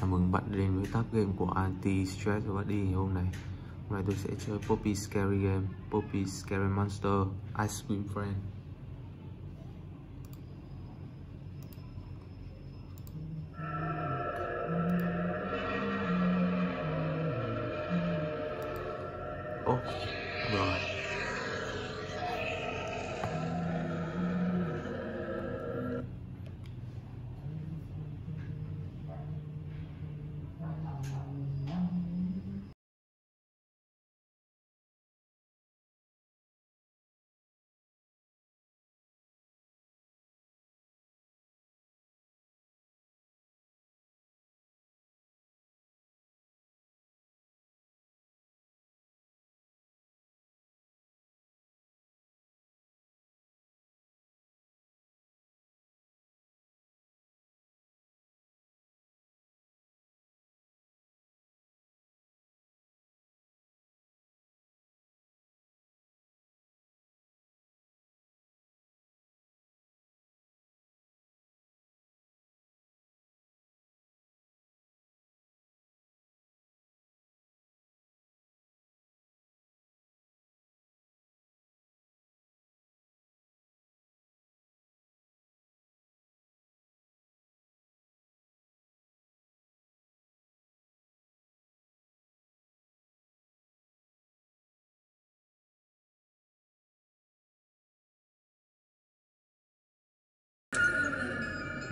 Chào mừng bạn đến với tab game của Anti Stress và Buddy. Hôm nay Hôm nay tôi sẽ chơi Poppy Scary Game Poppy Scary Monster, Ice Cream Friend.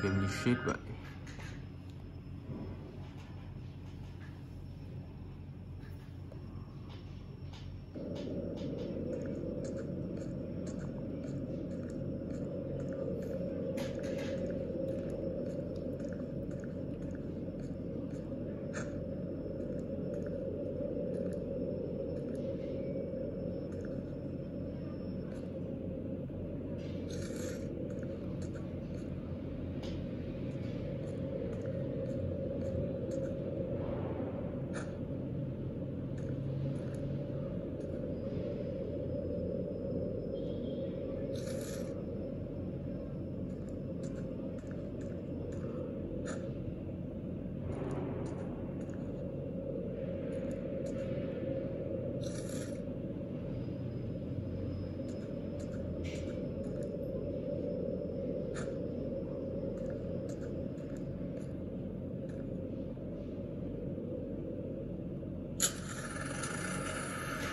Game như shit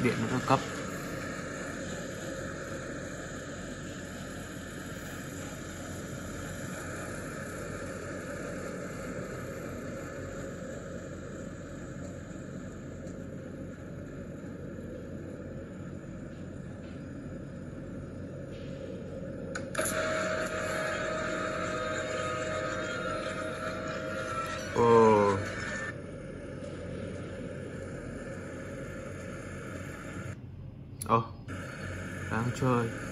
điện nó cấp. 就.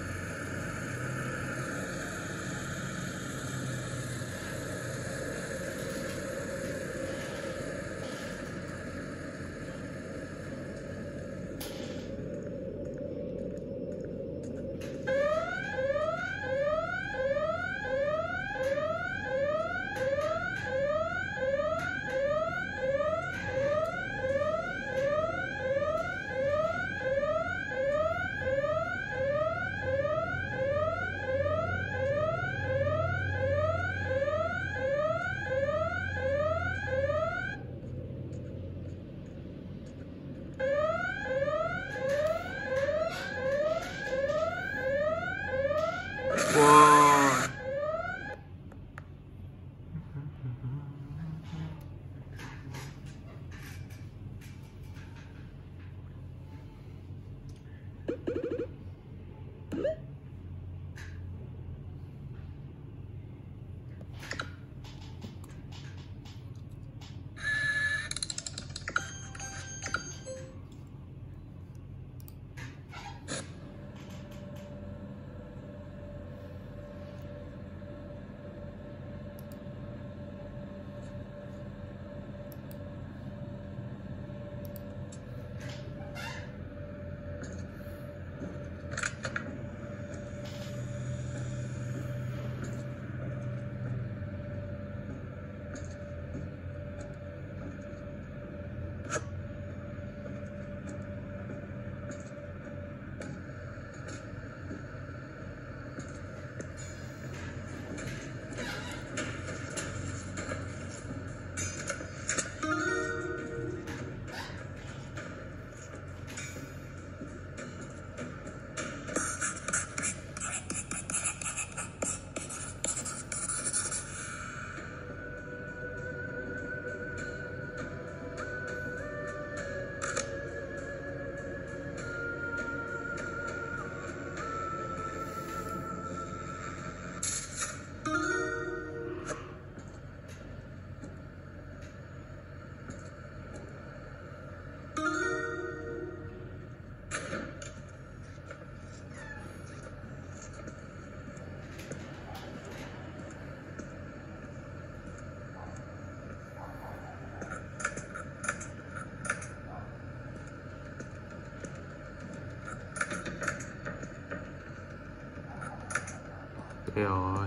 Chơi rồi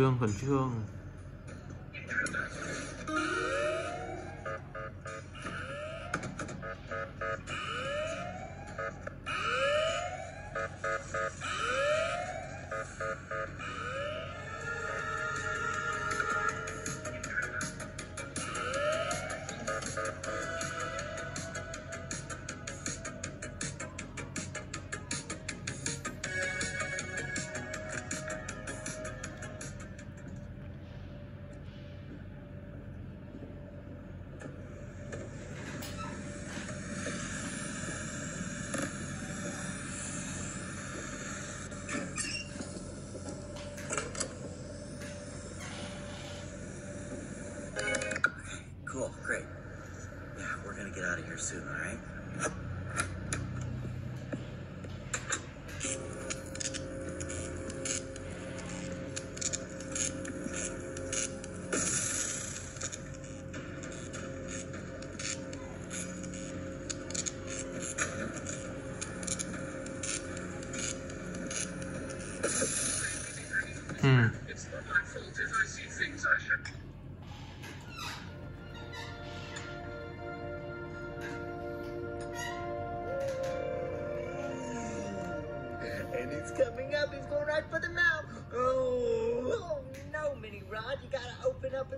trương khẩn trương.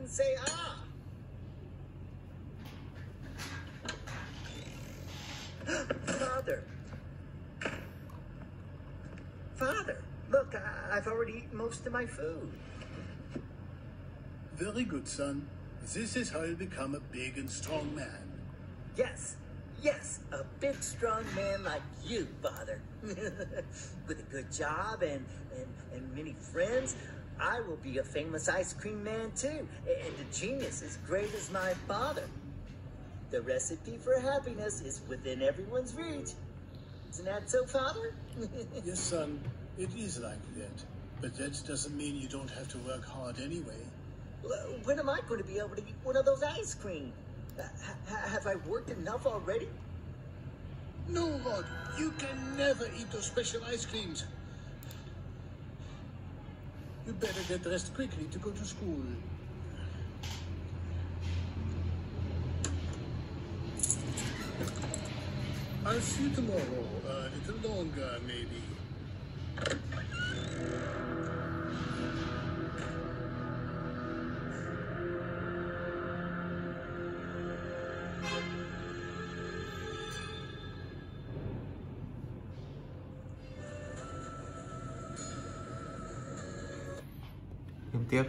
And say ah. Father. Father, look, I- I've already eaten most of my food. Very good, son. This is how you become a big and strong man. Yes, yes, a big, strong man like you, Father. With a good job and, and, and many friends, I will be a famous ice cream man too, and a genius as great as my father. The recipe for happiness is within everyone's reach. Isn't that so, Father? Yes, son, it is like that. But that doesn't mean you don't have to work hard anyway. Well, when am I going to be able to eat one of those ice cream? Uh, ha- have I worked enough already? No, Rod, you can never eat those special ice creams. You better get dressed quickly to go to school. I'll see you tomorrow, a little longer, maybe. Liên tiếp.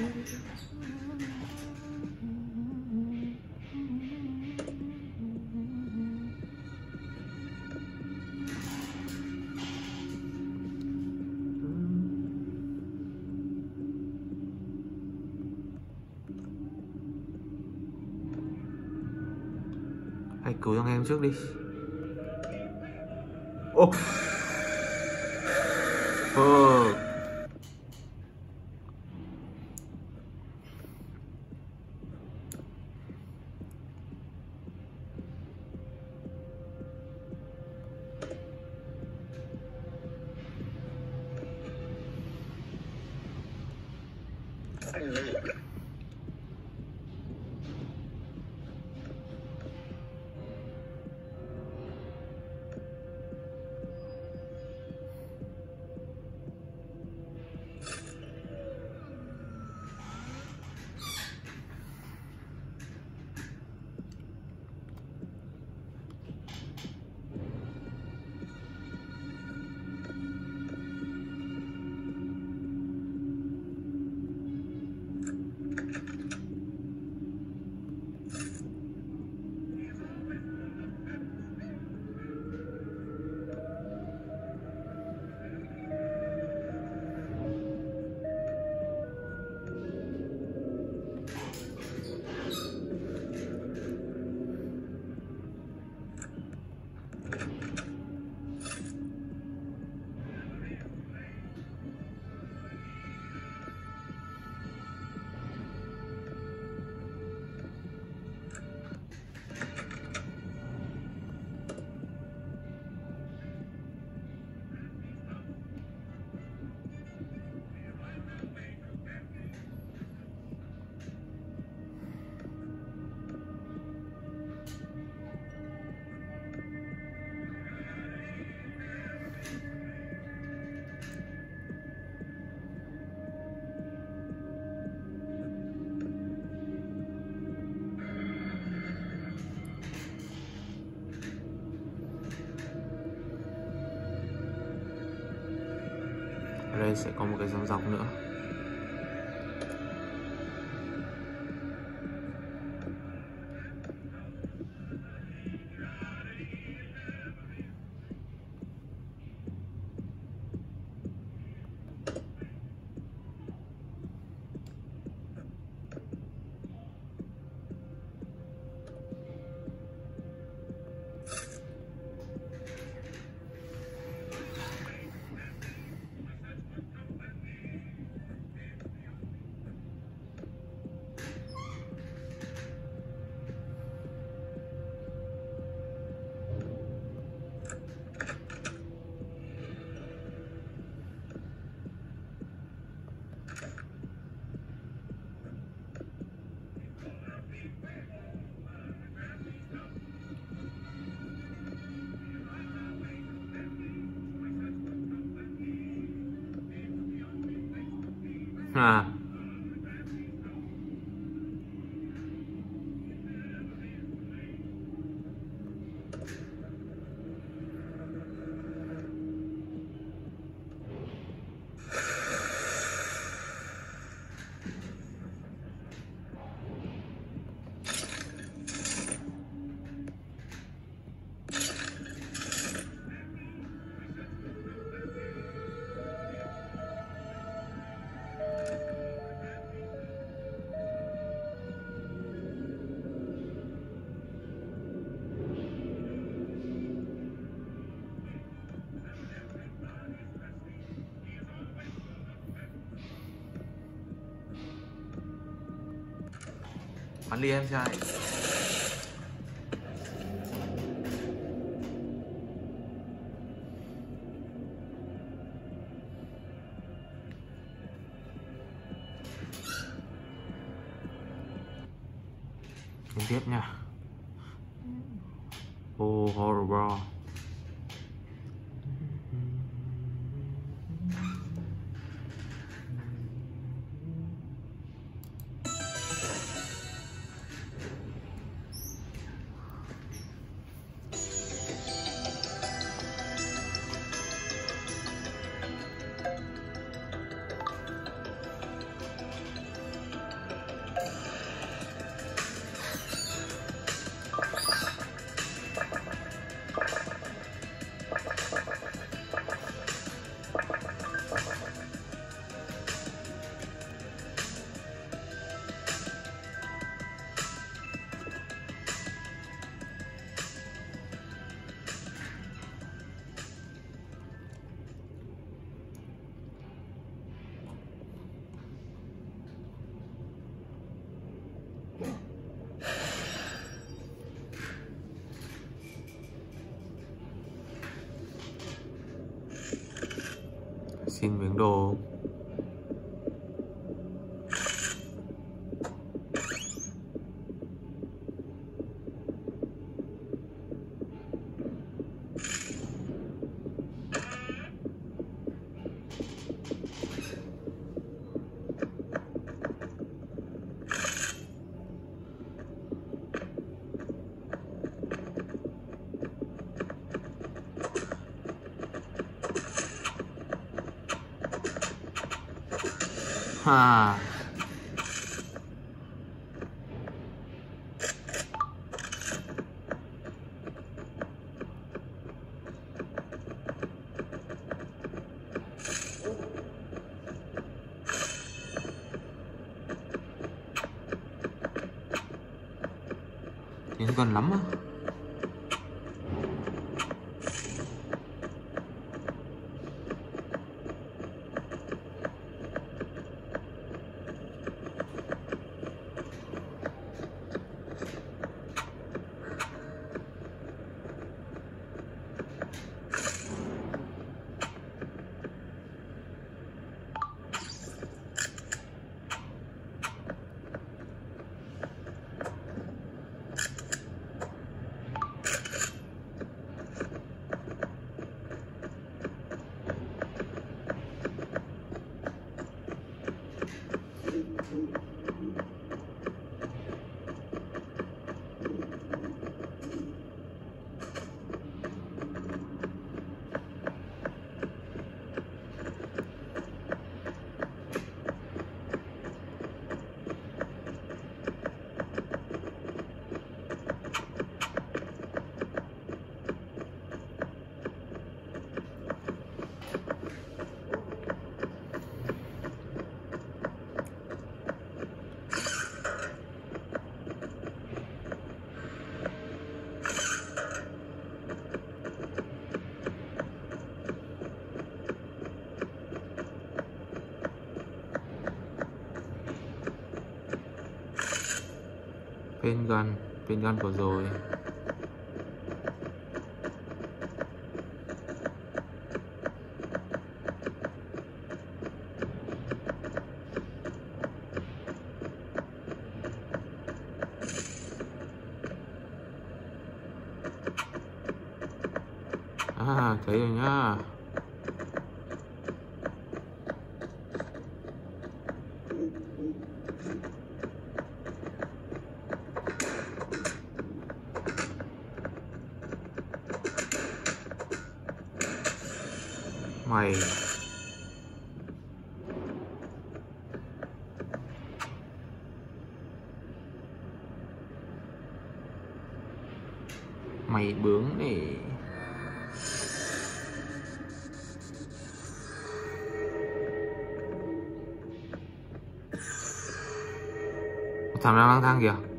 Hãy cứu thằng em trước đi Ô oh. Sẽ có một cái dòng dọc nữa. ah. มันเรียนใช่ 精明咯 à. gần lắm á pin gần pin gần vừa rồi. Mày bướng để thằng đang lang thang kìa?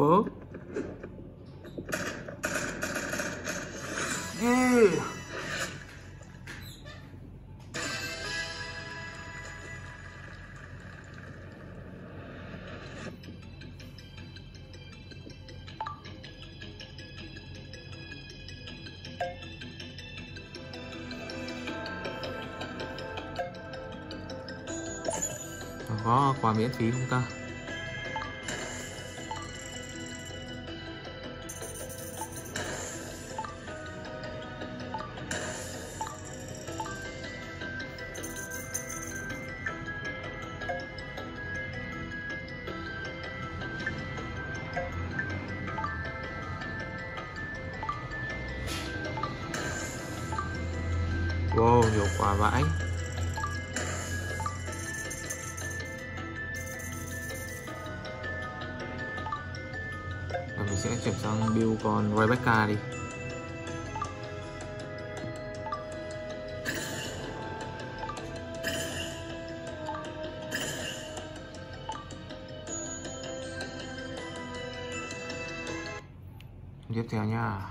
phớt yeah. có quà miễn phí không ta mãi Và mình sẽ chuyển sang build con Rebecca đi. Tiếp theo nha.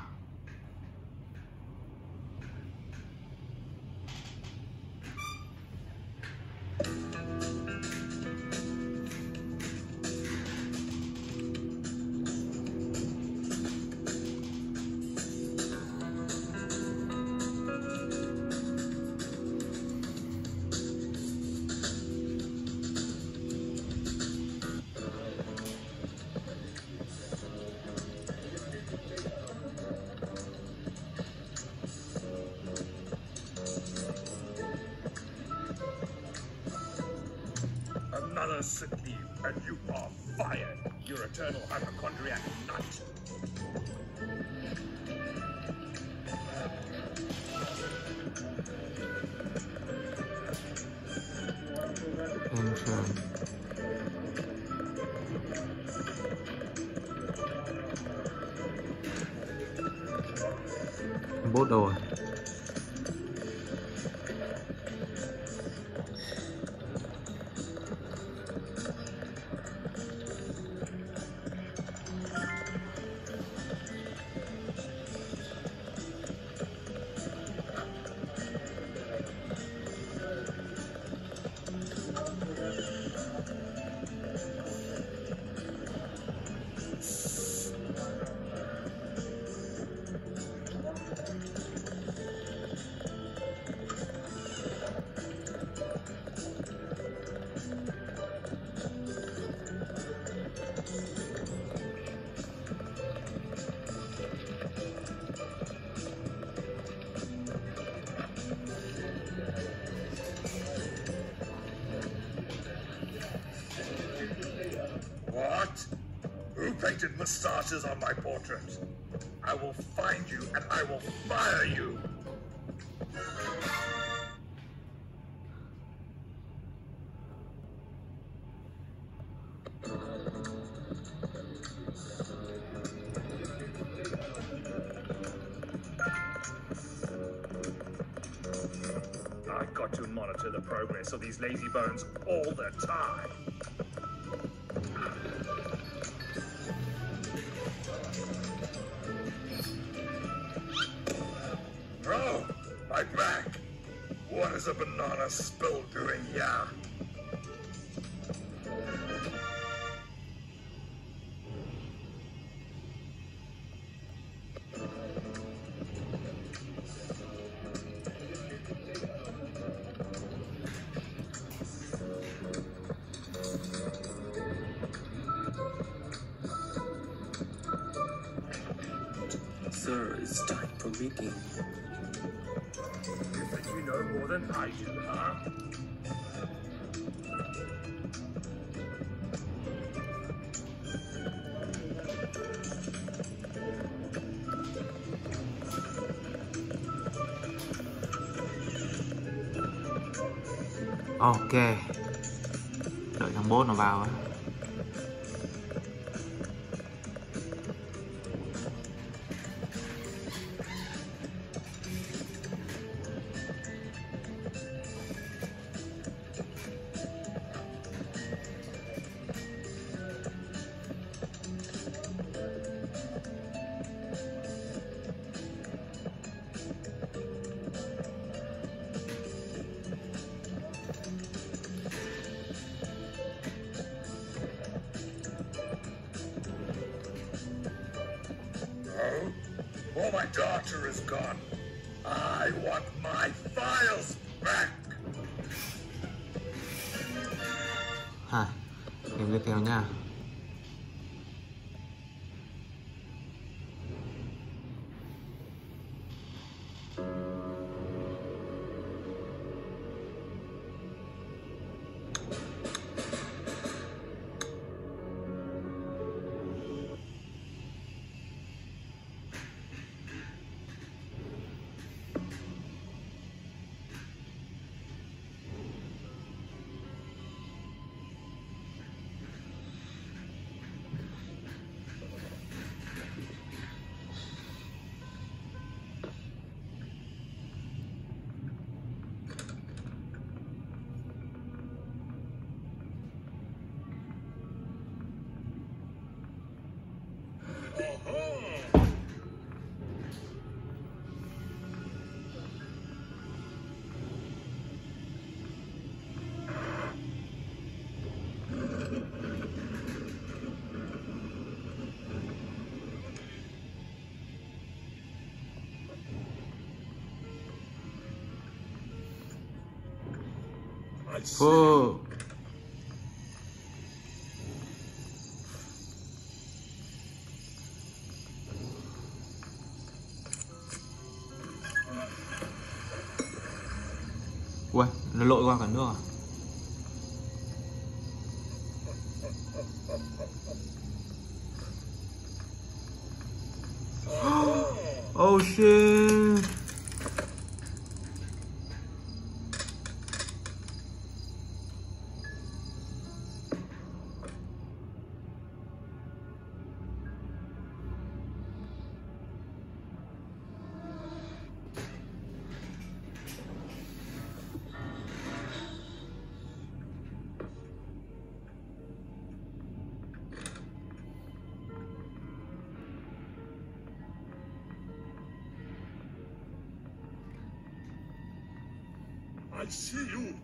21 rồi I will find you and I will fire you. I've got to monitor the progress of these lazy bones all the time. Ok. Đợi thằng bốt nó vào á. Phô Ui, nó lội qua cả nước à? Oh shit! I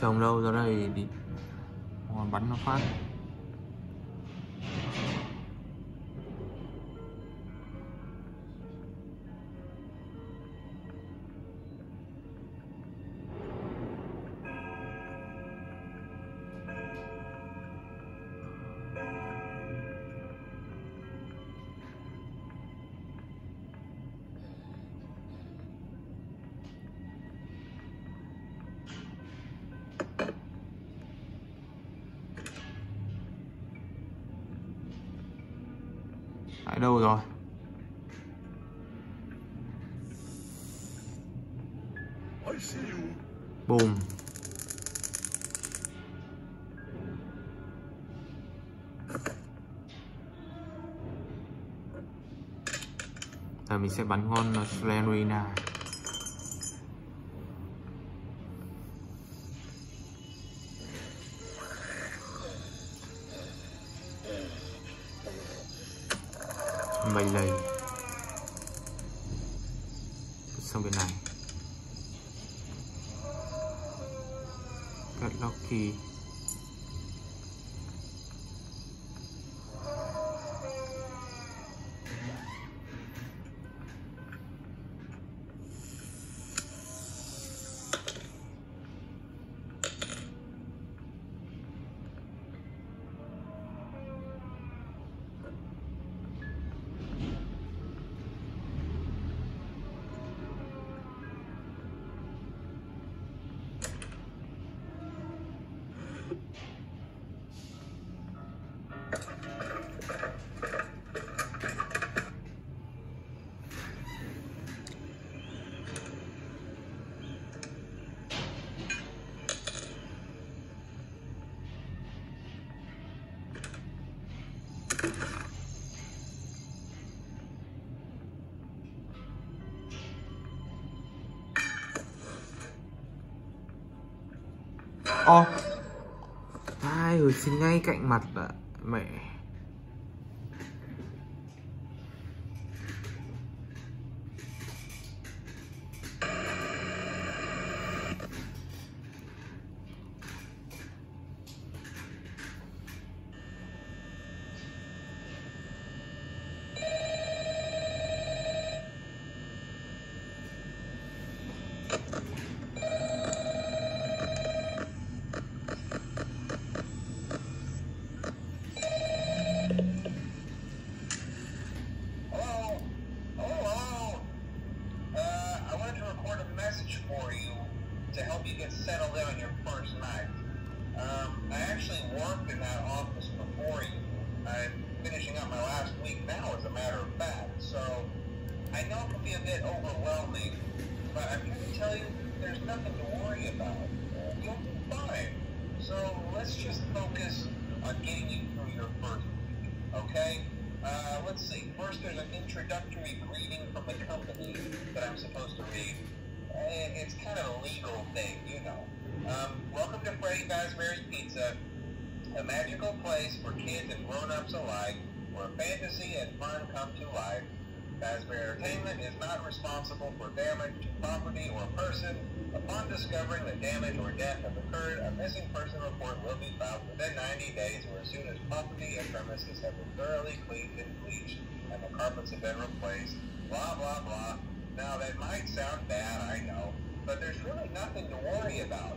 trồng chồng đâu ra đây đi Còn bắn nó phát. Mình sẽ bắn con Slenderina o Ai rồi xin ngay cạnh mặt ạ. Freddy Fazbear's Pizza, a magical place for kids and grown-ups alike, where fantasy and fun come to life. Fazbear Entertainment is not responsible for damage to property or person. Upon discovering that damage or death have occurred, a missing person report will be filed within 90 days or as soon as property and premises have been thoroughly cleaned and bleached and the carpets have been replaced. Blah, blah, blah. Now, that might sound bad, I know, but there's really nothing to worry about.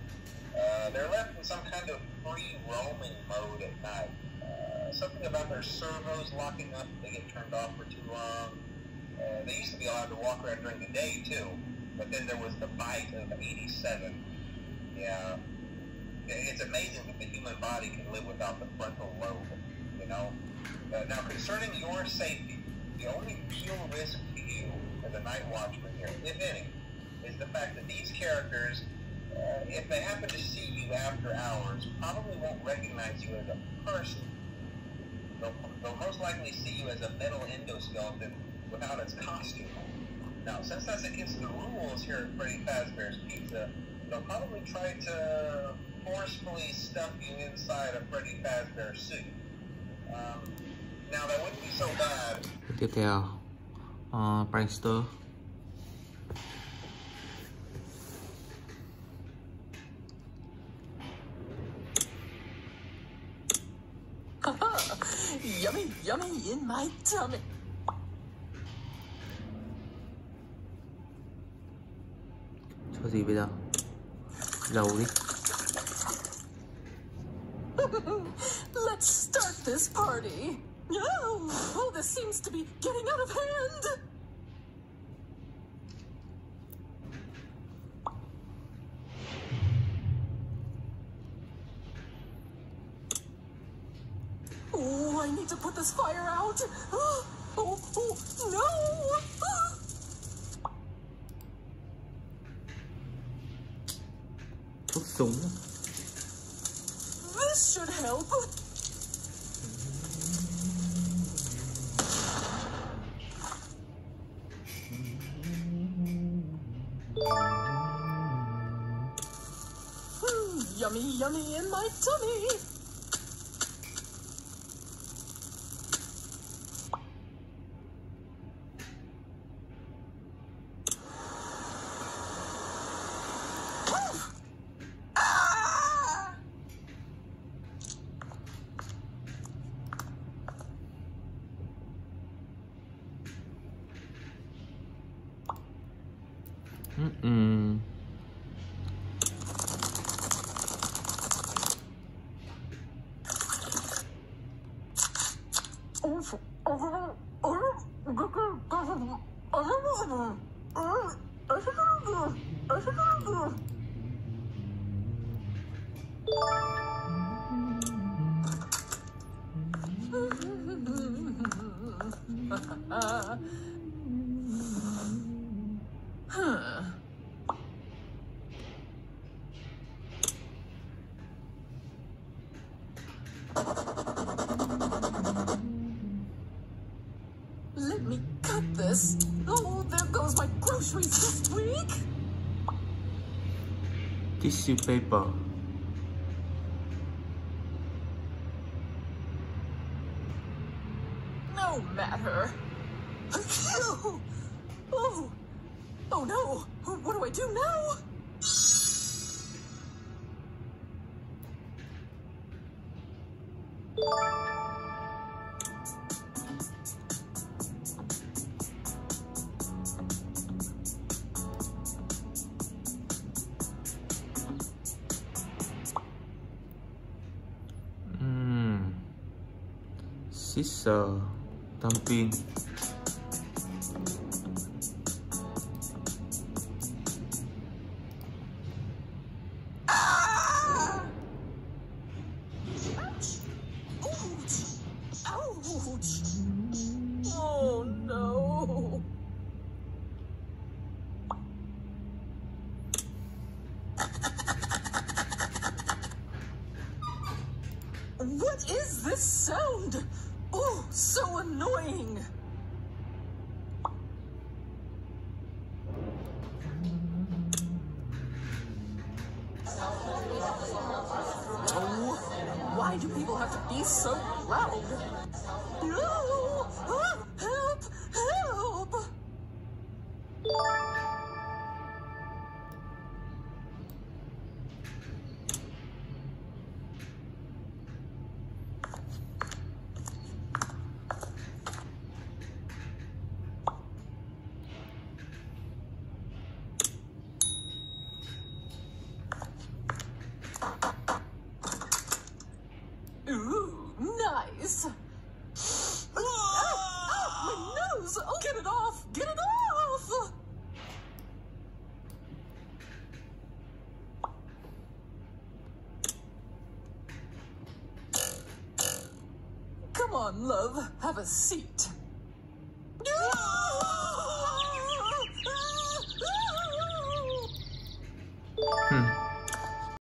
Uh, they're left in some kind of free roaming mode at night. Uh, something about their servos locking up if they get turned off for too long. Uh, they used to be allowed to walk around during the day too, but then there was the bite of 87. Yeah. It's amazing that the human body can live without the frontal lobe, you know? Uh, now, concerning your safety, the only real risk to you as a night watchman here, if any, is the fact that these characters, if they happen to see you after hours, probably won't recognize you as a person. They'll, they'll most likely see you as a metal endoskeleton without its costume. Now, since that's against the rules here at Freddy Fazbear's Pizza, they'll probably try to forcefully stuff you inside a Freddy Fazbear suit. Um, now, that wouldn't be so bad Tiếp theo ờ, Prankster yummy, yummy in my tummy. Cho gì bây giờ đi Let's start this party. Oh, oh, this seems to be getting out of hand. Oh, I need to put this fire out. Oh, oh, oh no! Ah. This should help. Hmm, yummy, yummy in my tummy. Let me cut this. Oh, there goes my groceries this week. Tissue paper. No matter. What is this sound? Oh, so annoying!